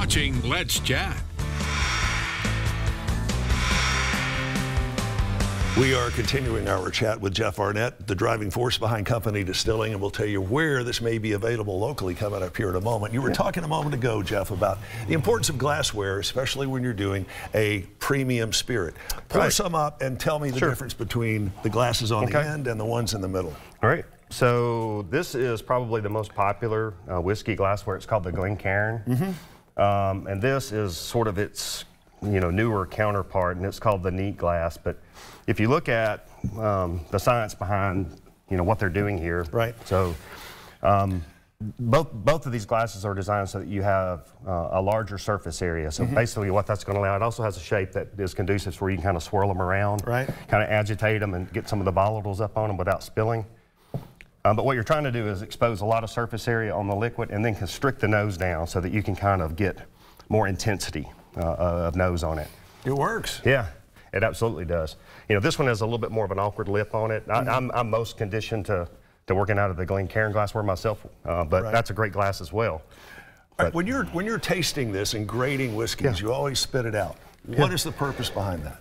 watching Let's Chatt. We are continuing our chat with Jeff Arnett, the driving force behind Company Distilling, and we'll tell you where this may be available locally coming up here in a moment. You were talking a moment ago, Jeff, about the importance of glassware, especially when you're doing a premium spirit. Pour Right. some up and tell me the Sure. difference between the glasses on the end and the ones in the middle. All right. So this is probably the most popular uh, whiskey glassware. It's called the Glencairn. Um, and this is sort of its you know newer counterpart, and it's called the Neat glass. But if you look at um, the science behind you know what they're doing here, Right. So um, both both of these glasses are designed so that you have uh, a larger surface area. So basically, what that's going to allow, it also has a shape that is conducive where you can kind of swirl them around, Right. Kind of agitate them and get some of the volatiles up on them without spilling. Um, but what you're trying to do is expose a lot of surface area on the liquid and then constrict the nose down so that you can kind of get more intensity uh, of nose on it. It works. Yeah, it absolutely does. You know, this one has a little bit more of an awkward lip on it. I, I'm, I'm most conditioned to, to working out of the Glencairn glassware myself, uh, but Right. that's a great glass as well. Right, when you're when you're tasting this and grading whiskeys, you always spit it out. What is the purpose behind that?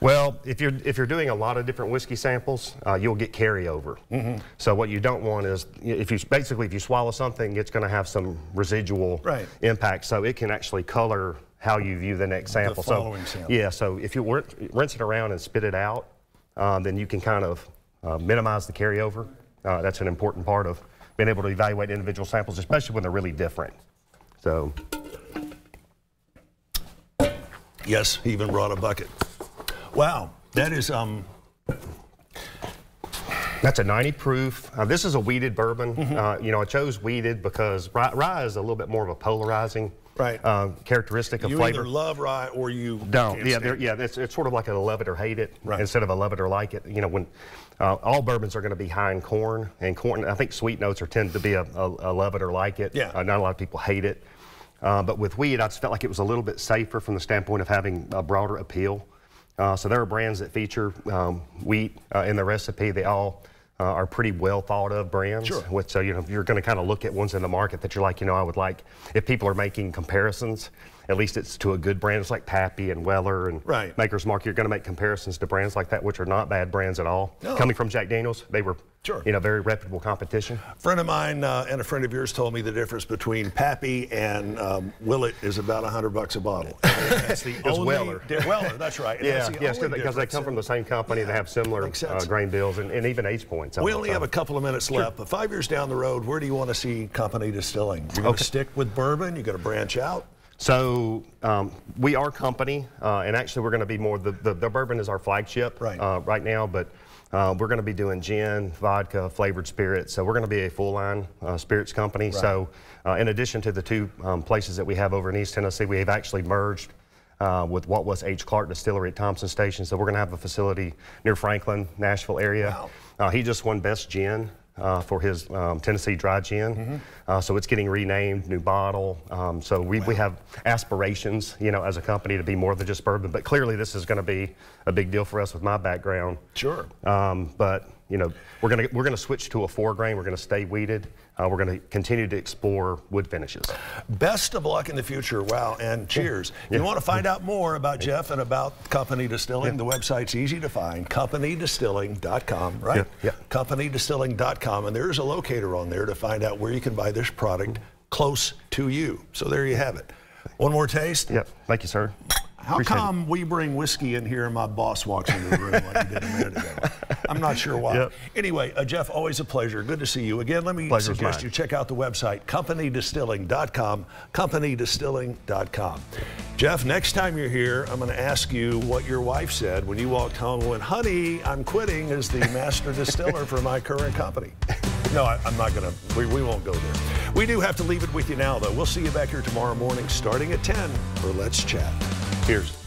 Well, if you're if you're doing a lot of different whiskey samples, uh, you'll get carryover. Mm-hmm. So what you don't want is if you basically if you swallow something, it's going to have some residual Right. impact. So it can actually color how you view the next sample. The following so sample. yeah, so if you rinse it around and spit it out, um, then you can kind of uh, minimize the carryover. Uh, that's an important part of being able to evaluate individual samples, especially when they're really different. So Yes, he even brought a bucket. Wow, that is um That's a 90 proof. Uh, this is a wheated bourbon. Mm-hmm. Uh, you know, I chose wheated because rye, rye is a little bit more of a polarizing Right. uh, characteristic of you flavor. You either love rye or you Don't. Yeah, stand they're, it. yeah. It's, it's sort of like a love it or hate it Right. instead of a love it or like it. You know, when uh, all bourbons are going to be high in corn, and corn, I think sweet notes are tend to be a, a, a love it or like it. Yeah. Uh, not a lot of people hate it. Uh, but with wheat, I just felt like it was a little bit safer from the standpoint of having a broader appeal. Uh, so there are brands that feature um, wheat uh, in the recipe. They all uh, are pretty well thought of brands. Sure. Which, so you know, you're going to kind of look at ones in the market that you're like, you know, I would like. If people are making comparisons, at least it's to a good brand. It's like Pappy and Weller and Right. Maker's Mark. You're going to make comparisons to brands like that, which are not bad brands at all. No. Coming from Jack Daniels, they were, Sure. you know, very reputable competition. A friend of mine uh, and a friend of yours told me the difference between Pappy and um, Willet is about 100 bucks a bottle. That's the only Weller. Weller, that's right. And Yeah, that's yes, because they come from the same company. They have similar uh, grain bills and, and even age points. We only have a couple of minutes left, but five years down the road, where do you want to see Company Distilling? You're going to Okay. stick with bourbon? You're going to branch out? So um, we are company, uh, and actually we're going to be more. The, the, the bourbon is our flagship Right. uh, right now, but uh, we're going to be doing gin, vodka, flavored spirits. So we're going to be a full line uh, spirits company. So uh, in addition to the two um, places that we have over in East Tennessee, we have actually merged. Uh, with what was H. Clark Distillery at Thompson Station. So we're going to have a facility near Franklin, Nashville area. Wow. Uh, he just won Best Gin uh, for his um, Tennessee Dry Gin. Mm-hmm. Uh, so it's getting renamed, new bottle. Um, so we, we have aspirations, you know, as a company to be more than just bourbon. But clearly, this is going to be a big deal for us with my background. Sure. Um, but you know, we're going to we're going to switch to a four grain. We're going to stay wheated. Uh, we're going to continue to explore wood finishes. Best of luck in the future. Wow, and cheers. If you want to find out more about Jeff and about Company Distilling, the website's easy to find, companydistilling.com, right? Yeah, yeah. Companydistilling.com, and there's a locator on there to find out where you can buy this product close to you. So there you have it. One more taste? Yep. Thank you, sir. How Appreciate it. come we bring whiskey in here and my boss walks into the room like he did a minute ago? I'm not sure why. Yep. Anyway, uh, Jeff, always a pleasure. Good to see you. Again, let me Pleasure's suggest mine. you check out the website, companydistilling.com, companydistilling.com. Jeff, next time you're here, I'm going to ask you what your wife said when you walked home and went, honey, I'm quitting as the master distiller for my current company. No, I, I'm not going to, we, we won't go there. We do have to leave it with you now, though. We'll see you back here tomorrow morning starting at 10 for Let's Chatt. Cheers.